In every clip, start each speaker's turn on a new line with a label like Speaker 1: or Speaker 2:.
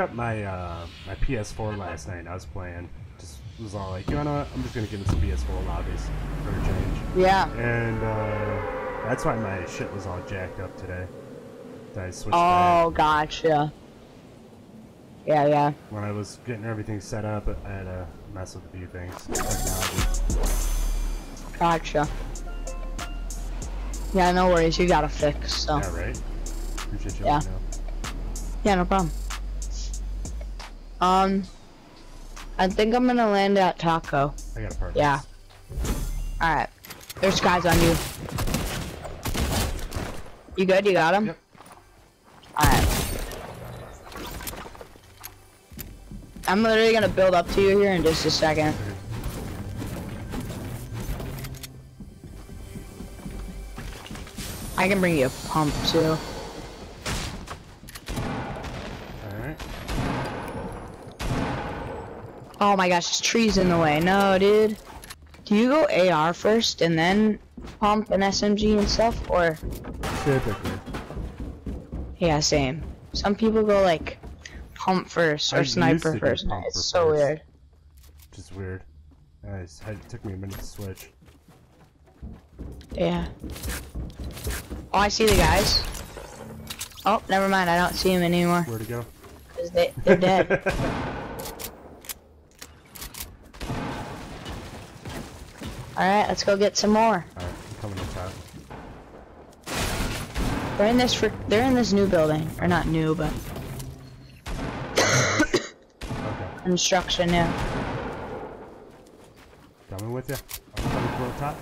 Speaker 1: Up my uh, my PS4 last night. I was playing. Just was all like, you know what? I'm just gonna get into some PS4 lobbies for a change.
Speaker 2: Yeah.
Speaker 1: And uh, that's why my shit was all jacked up today. That I switched
Speaker 2: Oh,
Speaker 1: back.
Speaker 2: gotcha. Yeah, yeah.
Speaker 1: When I was getting everything set up, I had to mess with a few things. Technology.
Speaker 2: Gotcha. Yeah, no worries. You got to fix. So.
Speaker 1: Yeah, right. Appreciate you
Speaker 2: Yeah.
Speaker 1: letting me know.
Speaker 2: Yeah, no problem. Um, I think I'm gonna land at Taco.
Speaker 1: I got a part.
Speaker 2: Yeah. All right. There's guys on you. You good? You got him?
Speaker 1: Yep.
Speaker 2: All right. I'm literally gonna build up to you here in just a second. I can bring you a pump too.
Speaker 1: Alright.
Speaker 2: Oh my gosh, there's trees in the way. No, dude. Do you go AR first and then pump and SMG and stuff, or?
Speaker 1: Typically.
Speaker 2: Yeah, same. Some people go like pump first or
Speaker 1: used
Speaker 2: sniper first. It's
Speaker 1: for
Speaker 2: so weird.
Speaker 1: Which is weird. Had- It took me a minute to switch.
Speaker 2: Yeah. Oh, I see the guys. Oh, never mind. I don't see them anymore.
Speaker 1: Where to go?
Speaker 2: 'cause they, they're dead. Alright, let's go get some more.
Speaker 1: Alright, I'm coming on top.
Speaker 2: They're in this for they're in this new building. Or not new, but
Speaker 1: Okay.
Speaker 2: construction now.
Speaker 1: Coming with you. I'm coming for the top.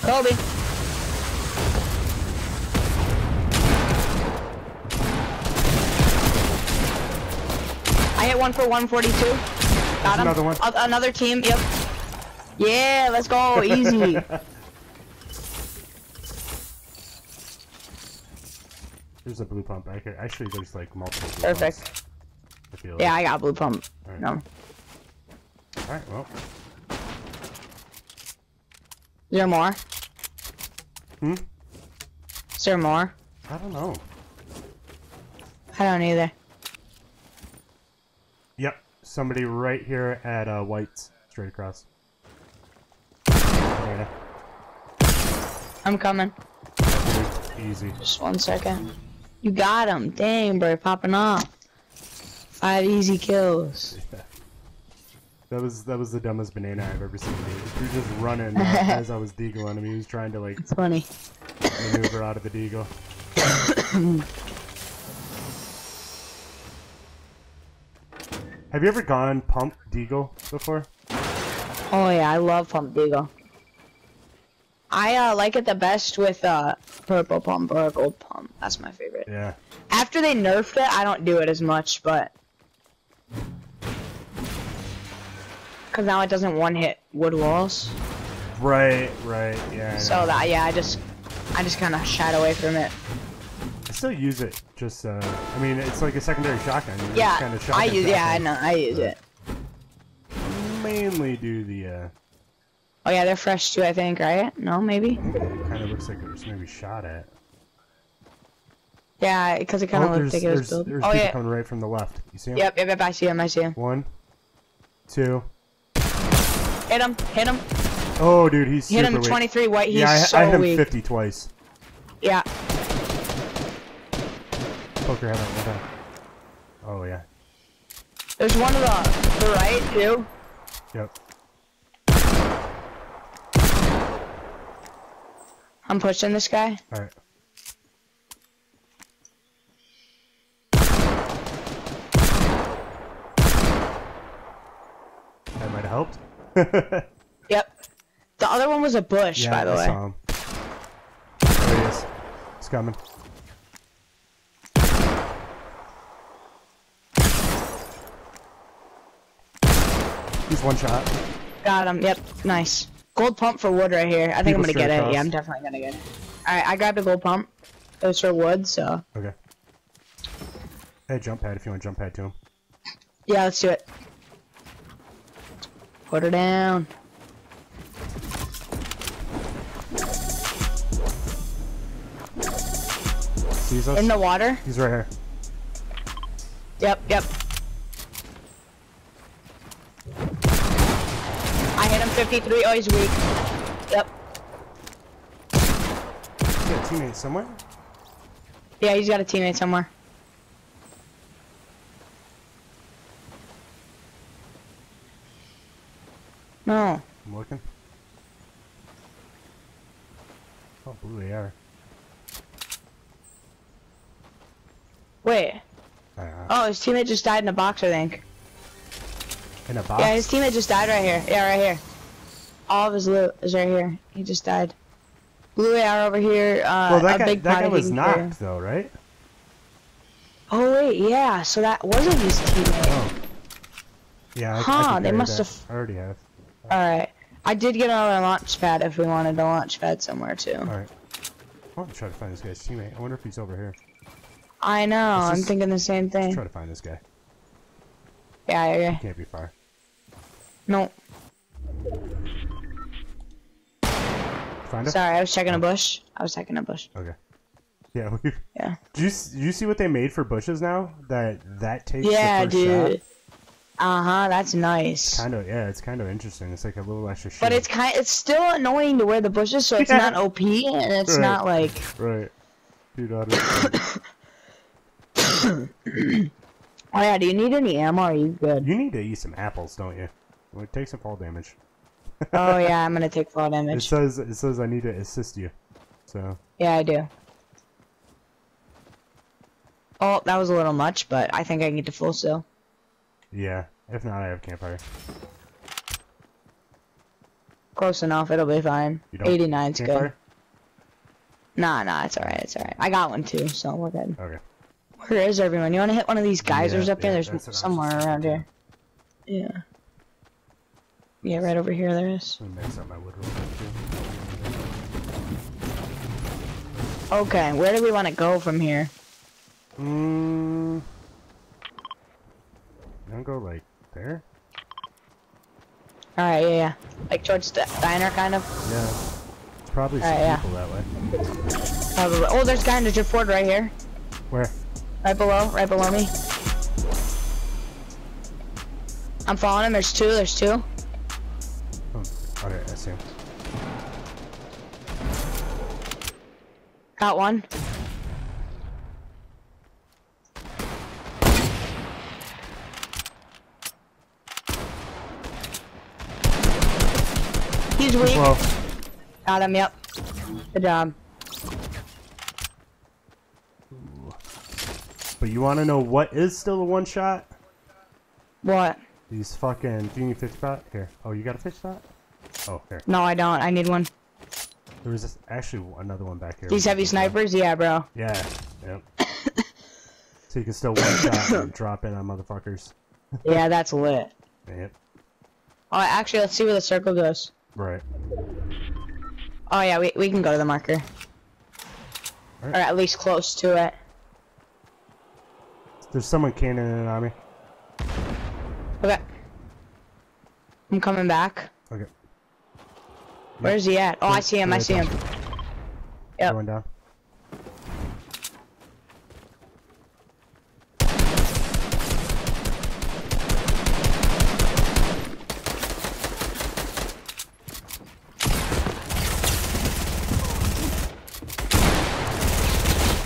Speaker 2: Kobe. I hit one for 142. Got him.
Speaker 1: another one.
Speaker 2: A- another team. Yep. Yeah, let's go. Easy.
Speaker 1: There's a blue pump. I could, actually, there's like multiple blue
Speaker 2: Perfect.
Speaker 1: pumps. I feel
Speaker 2: Yeah, I got blue pump.
Speaker 1: Alright.
Speaker 2: No.
Speaker 1: Alright, well.
Speaker 2: Is there more?
Speaker 1: Hmm?
Speaker 2: Is there more?
Speaker 1: I don't know.
Speaker 2: I don't either.
Speaker 1: Somebody right here at uh, White's. Straight across. Yeah,
Speaker 2: I'm coming.
Speaker 1: Easy.
Speaker 2: Just one second. You got him. Dang, bro, popping off. Five easy kills.
Speaker 1: That was that was the dumbest banana I've ever seen. Dude. He was just running uh, as I was deagling him. He was trying to like
Speaker 2: It's funny.
Speaker 1: maneuver out of the deagle. Have you ever gone pump deagle before?
Speaker 2: Oh yeah, I love Pump Deagle. I uh, like it the best with uh, purple pump or gold pump. That's my favorite.
Speaker 1: Yeah.
Speaker 2: After they nerfed it, I don't do it as much, but because now it doesn't one hit wood walls.
Speaker 1: Right, right, yeah.
Speaker 2: So that yeah, I just I just kind of shied away from it.
Speaker 1: I still use it. Just, uh, I mean, it's like a secondary shotgun. You
Speaker 2: Yeah,
Speaker 1: kind of
Speaker 2: I
Speaker 1: shotgun
Speaker 2: use yeah, I know I use it.
Speaker 1: Mainly do the, uh,
Speaker 2: Oh yeah, they're fresh too, I think, right? No, maybe.
Speaker 1: kind of looks like it was maybe shot at.
Speaker 2: Yeah, because it kind of
Speaker 1: oh, there's,
Speaker 2: like it was built.
Speaker 1: there's
Speaker 2: Oh
Speaker 1: people
Speaker 2: yeah.
Speaker 1: coming right from the left. You see him?
Speaker 2: Yep, yep, yep. I see him. I see him.
Speaker 1: One, two.
Speaker 2: Hit him. Hit him.
Speaker 1: Oh, dude, he's
Speaker 2: Hit him.
Speaker 1: weak.
Speaker 2: 23 white. He's
Speaker 1: yeah, I,
Speaker 2: so
Speaker 1: I hit him
Speaker 2: weak.
Speaker 1: 50 twice.
Speaker 2: Yeah.
Speaker 1: Poker head on that. Oh, yeah.
Speaker 2: There's one to the, the right too.
Speaker 1: Yep.
Speaker 2: I'm pushing this guy.
Speaker 1: Alright. That might have helped.
Speaker 2: Yep. The other one was a bush,
Speaker 1: yeah,
Speaker 2: by the
Speaker 1: I
Speaker 2: way.
Speaker 1: saw him. There he is. He's coming. He's one shot.
Speaker 2: Got him. Yep. Nice. Gold pump for wood right here. I think
Speaker 1: People
Speaker 2: I'm gonna get it. Yeah, I'm definitely gonna get it. Alright, I grabbed a gold pump. It was for wood, so.
Speaker 1: Okay. Hey, jump pad if you want jump pad to him.
Speaker 2: Yeah, let's do it. Put her down.
Speaker 1: Sees us.
Speaker 2: In the water.
Speaker 1: He's right here.
Speaker 2: Yep, yep. Hit him 53. Oh, he's weak. Yep.
Speaker 1: He's got a teammate somewhere.
Speaker 2: Yeah, he's got a teammate somewhere. No.
Speaker 1: I'm looking. Oh, blue AR.
Speaker 2: Wait.
Speaker 1: Uh,
Speaker 2: Oh, his teammate just died in a box, I think.
Speaker 1: In a box.
Speaker 2: Yeah, his teammate just died right here. Yeah, right here. All of his loot is right here. He just died. Blue AR over here. Uh,
Speaker 1: well, that
Speaker 2: a
Speaker 1: guy,
Speaker 2: big
Speaker 1: that guy was
Speaker 2: he
Speaker 1: knocked though, right?
Speaker 2: Oh wait, yeah. So that wasn't his teammate.
Speaker 1: Oh. Yeah. I, I
Speaker 2: Huh,
Speaker 1: can
Speaker 2: they must
Speaker 1: that.
Speaker 2: have-
Speaker 1: I already have.
Speaker 2: All right. I did get another launch pad if we wanted a launch pad somewhere too.
Speaker 1: All right. I want to try to find this guy's teammate. I wonder if he's over here.
Speaker 2: I know.
Speaker 1: Let's
Speaker 2: I'm
Speaker 1: just-
Speaker 2: thinking the same
Speaker 1: Let's
Speaker 2: thing.
Speaker 1: try to find this guy.
Speaker 2: Yeah, yeah, yeah.
Speaker 1: Can't be far.
Speaker 2: No,
Speaker 1: Find
Speaker 2: sorry. I was checking a bush. I was checking a bush.
Speaker 1: Okay. Yeah. We,
Speaker 2: Yeah.
Speaker 1: do you do you see what they made for bushes now? That that takes
Speaker 2: Yeah,
Speaker 1: the first
Speaker 2: dude. Uh huh. That's nice.
Speaker 1: Kind of. Yeah, it's kind of interesting. It's like a little extra.
Speaker 2: But it's kind. It's still annoying to wear the bushes, so it's
Speaker 1: Yeah.
Speaker 2: not OP and it's
Speaker 1: Right.
Speaker 2: not like.
Speaker 1: right. Dude, honestly,
Speaker 2: Oh yeah. Do you need any ammo? Or are you good?
Speaker 1: you need to eat some apples, don't you? Well, it takes some fall damage.
Speaker 2: oh yeah. I'm gonna take fall damage.
Speaker 1: It says it says I need to assist you. So
Speaker 2: Yeah, I do. Oh, that was a little much, but I think I can get to full still.
Speaker 1: yeah. If not, I have campfire.
Speaker 2: Close enough. It'll be fine.
Speaker 1: You don't
Speaker 2: 89's good. Nah, nah. It's alright. It's alright. I got one too, so we're good.
Speaker 1: Okay.
Speaker 2: Where is everyone? You want to hit one of these geysers
Speaker 1: Yeah,
Speaker 2: up there?
Speaker 1: yeah,
Speaker 2: There's
Speaker 1: I was
Speaker 2: somewhere around here. Yeah. Yeah, right over here there is.
Speaker 1: Let me mix up my wood real quick too.
Speaker 2: Okay, where do we want to go from here?
Speaker 1: Mm. Don't go like there.
Speaker 2: Alright, yeah, yeah. Like towards the diner, kind of?
Speaker 1: Yeah. It's probably some
Speaker 2: Alright, yeah.
Speaker 1: people that way.
Speaker 2: Probably. Oh, there's guy in the drip board right here.
Speaker 1: Where?
Speaker 2: Right below, right below me. I'm following him. There's two, there's two.
Speaker 1: Okay, I see him.
Speaker 2: Got one. He's weak.
Speaker 1: Well,
Speaker 2: Got him, yep. Good job.
Speaker 1: but you want to know what is still a one shot?
Speaker 2: What?
Speaker 1: These fucking. Do you need 50 shot? Here. Oh, you got a 50 shot? Oh, here.
Speaker 2: No, I don't. I need one.
Speaker 1: There was this, actually another one back here.
Speaker 2: These heavy snipers? Yeah, bro.
Speaker 1: Yeah. Yep. so you can still one shot and drop in on motherfuckers.
Speaker 2: Yeah, that's lit.
Speaker 1: Yep.
Speaker 2: Oh, actually, let's see where the circle goes.
Speaker 1: Right.
Speaker 2: Oh, yeah, we, we can go to the marker.
Speaker 1: Alright.
Speaker 2: Or at least close to it.
Speaker 1: There's someone cannoning on me.
Speaker 2: Okay. I'm coming back.
Speaker 1: Okay.
Speaker 2: Where's he at? Oh, I see him. I see him. Yep.
Speaker 1: Going down.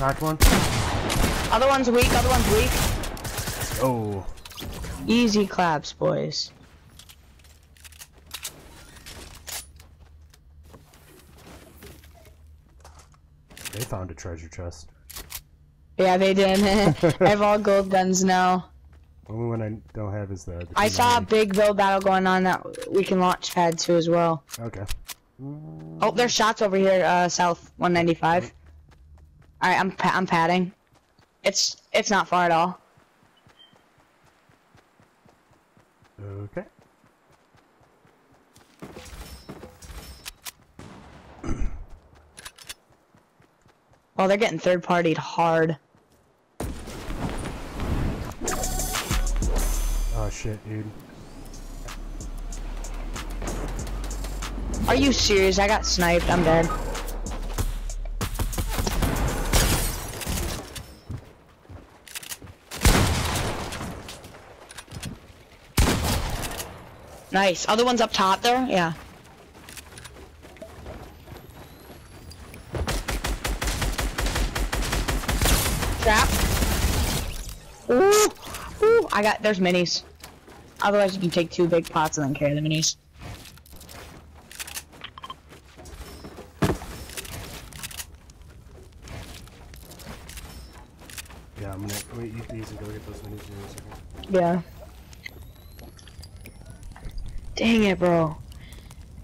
Speaker 1: Knocked one.
Speaker 2: Other one's weak. Other one's weak.
Speaker 1: Oh.
Speaker 2: Easy claps, boys.
Speaker 1: They found a treasure chest.
Speaker 2: Yeah, they did. I have all gold guns now.
Speaker 1: Only one I don't have is the. the
Speaker 2: I saw a
Speaker 1: T90.
Speaker 2: big build battle going on that we can launch pad to as well.
Speaker 1: Okay.
Speaker 2: Oh, there's shots over here, uh, south 195. All right, I'm pa I'm padding. It's it's not far at all.
Speaker 1: Okay.
Speaker 2: Well, they're getting third partied hard.
Speaker 1: Oh shit, dude.
Speaker 2: Are you serious? I got sniped. I'm dead. Nice. Other one's up top there? Yeah. I got, there's minis. Otherwise you can take two big pots and then carry the minis.
Speaker 1: Yeah, I'm gonna, I'm gonna eat these and go get those minis in a second.
Speaker 2: Yeah. Dang it, bro.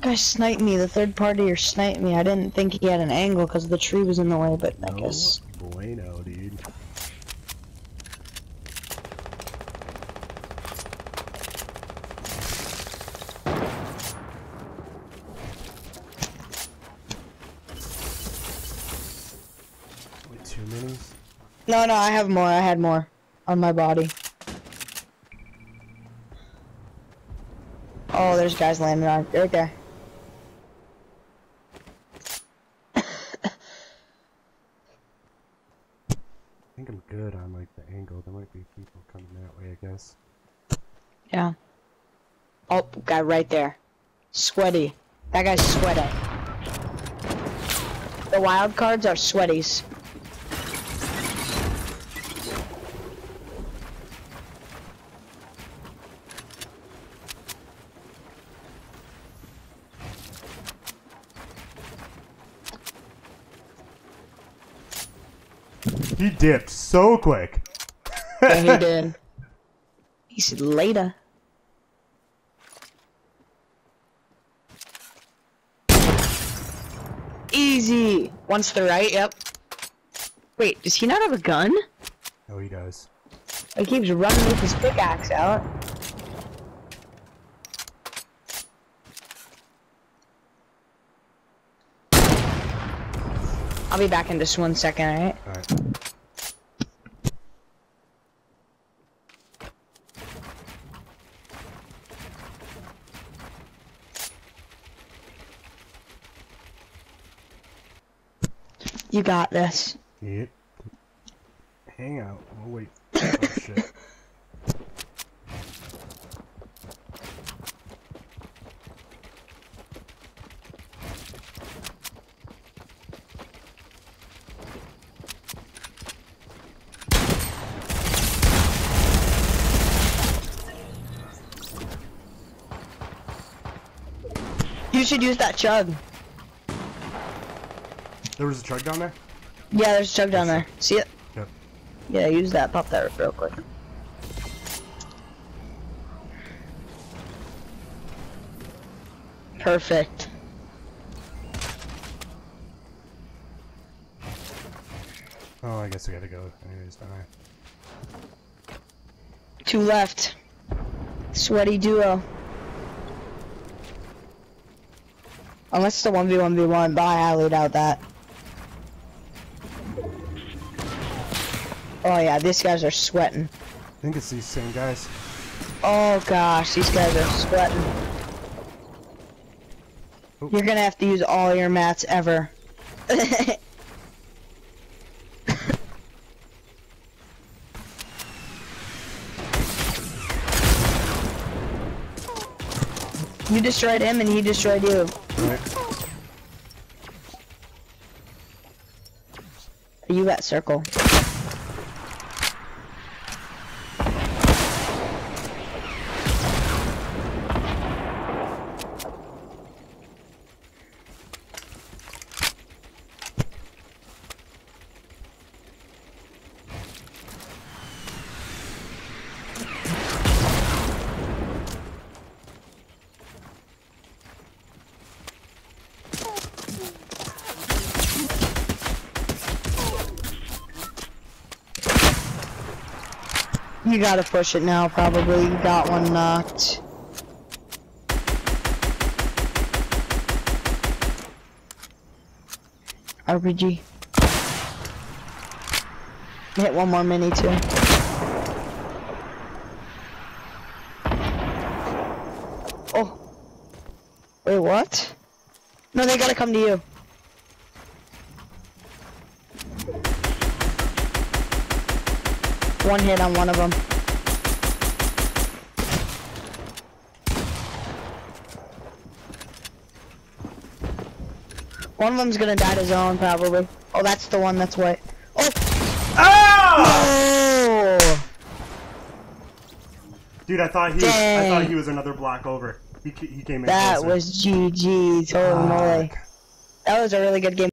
Speaker 2: Guy sniped me. The third party or sniped me. I didn't think he had an angle because the tree was in the way, but I guess.
Speaker 1: bueno, dude. Wait, two minis?
Speaker 2: No, no, I have more. I had more on my body. Oh, there's guys landing on. There.
Speaker 1: I think I'm good on like the angle. There might be people coming that way, I guess.
Speaker 2: Yeah. Oh, guy right there. Sweaty. That guy's sweaty. The wild cards are sweaties.
Speaker 1: He dipped so quick.
Speaker 2: Yeah, he did. He said later. Easy. Once to the right, yep. Wait, does he not have a gun?
Speaker 1: Oh, he does.
Speaker 2: He keeps running with his pickaxe out. I'll be back in just one second, alright?
Speaker 1: Alright.
Speaker 2: You got this.
Speaker 1: Yep. Hang out. Oh, wait. Oh, shit.
Speaker 2: You should use that chug.
Speaker 1: There was a chug down there?
Speaker 2: Yeah, there's a chug down there. See it?
Speaker 1: Yep.
Speaker 2: Yeah, use that. Pop that real quick. Perfect.
Speaker 1: Oh, I guess I gotta go. Anyways, bye.
Speaker 2: Two left. Sweaty duo. Unless it's a 1v1v1, but I highlight out that. Oh yeah, these guys are sweating.
Speaker 1: I think it's these same guys.
Speaker 2: Oh gosh, these guys are sweating.
Speaker 1: Oh.
Speaker 2: You're gonna have to use all your mats ever. you destroyed him and he destroyed you.
Speaker 1: Alright.
Speaker 2: Are you at circle? You gotta push it now, probably. You got one knocked. RPG. Hit one more mini too. Oh. Wait, what? No, they gotta come to you. One hit on one of them. One of them's gonna die to zone, probably. Oh, that's the one that's white. Oh!
Speaker 1: Ah.
Speaker 2: No!
Speaker 1: Dude, I thought he Dang. was, I thought he was another block over. He, he came in
Speaker 2: That
Speaker 1: closer.
Speaker 2: was GG. Holy moly. That was a really good game.